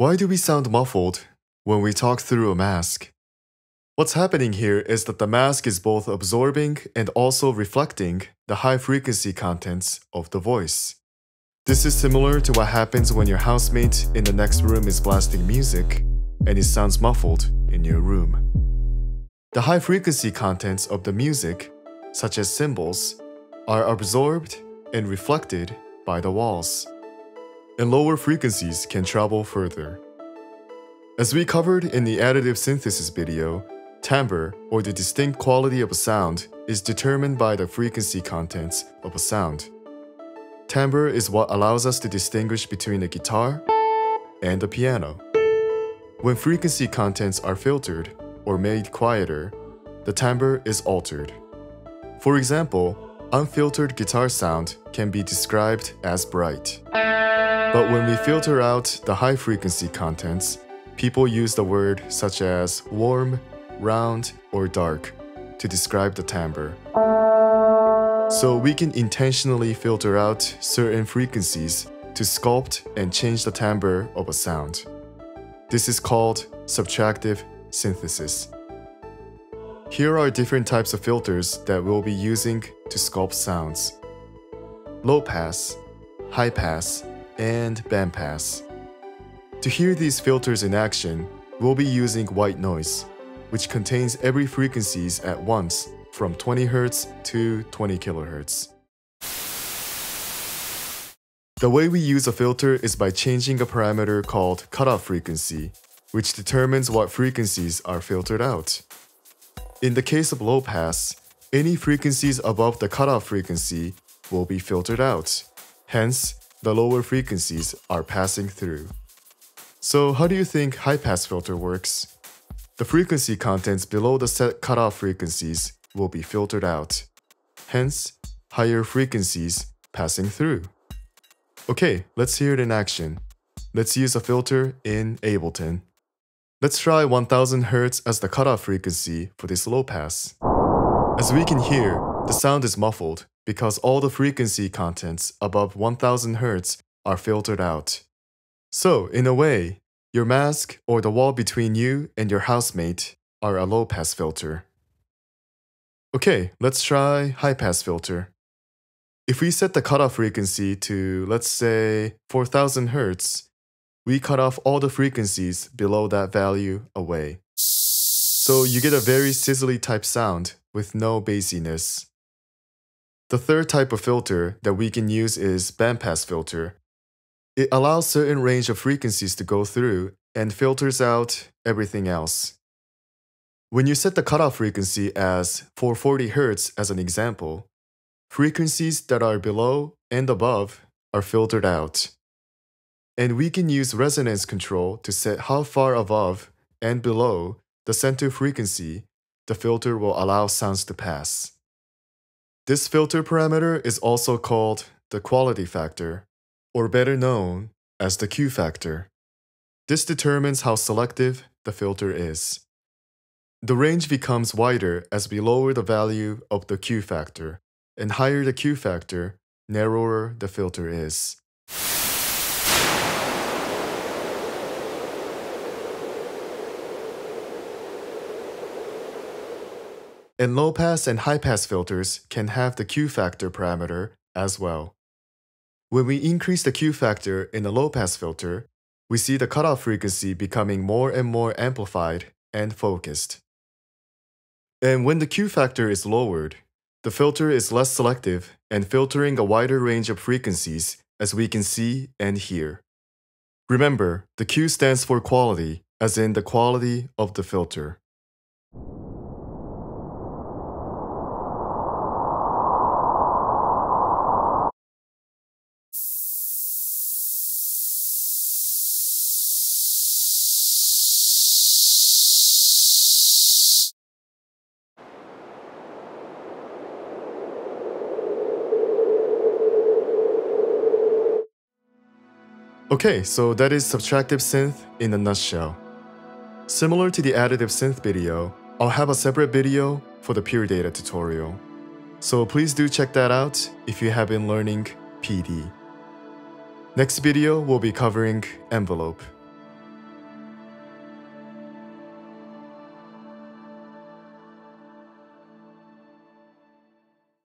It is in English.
Why do we sound muffled when we talk through a mask? What's happening here is that the mask is both absorbing and also reflecting the high frequency contents of the voice. This is similar to what happens when your housemate in the next room is blasting music and it sounds muffled in your room. The high frequency contents of the music, such as cymbals, are absorbed and reflected by the walls and lower frequencies can travel further. As we covered in the additive synthesis video, timbre, or the distinct quality of a sound, is determined by the frequency contents of a sound. Timbre is what allows us to distinguish between a guitar and a piano. When frequency contents are filtered or made quieter, the timbre is altered. For example, unfiltered guitar sound can be described as bright. When we filter out the high frequency contents, people use the word such as warm, round, or dark to describe the timbre. So we can intentionally filter out certain frequencies to sculpt and change the timbre of a sound. This is called subtractive synthesis. Here are different types of filters that we'll be using to sculpt sounds. Low pass, high pass, and bandpass. To hear these filters in action, we'll be using white noise, which contains every frequencies at once from 20 Hz to 20 kHz. The way we use a filter is by changing a parameter called cutoff frequency, which determines what frequencies are filtered out. In the case of low pass, any frequencies above the cutoff frequency will be filtered out. Hence, the lower frequencies are passing through. So how do you think high-pass filter works? The frequency contents below the set cutoff frequencies will be filtered out. Hence, higher frequencies passing through. Okay, let's hear it in action. Let's use a filter in Ableton. Let's try 1000 Hz as the cutoff frequency for this low pass. As we can hear, the sound is muffled because all the frequency contents above 1000 Hz are filtered out. So, in a way, your mask or the wall between you and your housemate are a low pass filter. Okay, let's try high pass filter. If we set the cutoff frequency to, let's say, 4000 Hz, we cut off all the frequencies below that value away. So you get a very sizzly type sound with no bassiness. The third type of filter that we can use is bandpass filter. It allows certain range of frequencies to go through and filters out everything else. When you set the cutoff frequency as 440 Hz as an example, frequencies that are below and above are filtered out. And we can use resonance control to set how far above and below the center frequency the filter will allow sounds to pass. This filter parameter is also called the quality factor, or better known as the Q factor. This determines how selective the filter is. The range becomes wider as we lower the value of the Q factor, and higher the Q factor, narrower the filter is. And low pass and high pass filters can have the Q factor parameter as well. When we increase the Q factor in a low pass filter, we see the cutoff frequency becoming more and more amplified and focused. And when the Q factor is lowered, the filter is less selective and filtering a wider range of frequencies as we can see and hear. Remember, the Q stands for quality, as in the quality of the filter. Okay, so that is subtractive synth in a nutshell. Similar to the additive synth video, I'll have a separate video for the pure data tutorial. So please do check that out if you have been learning PD. Next video we'll be covering envelope.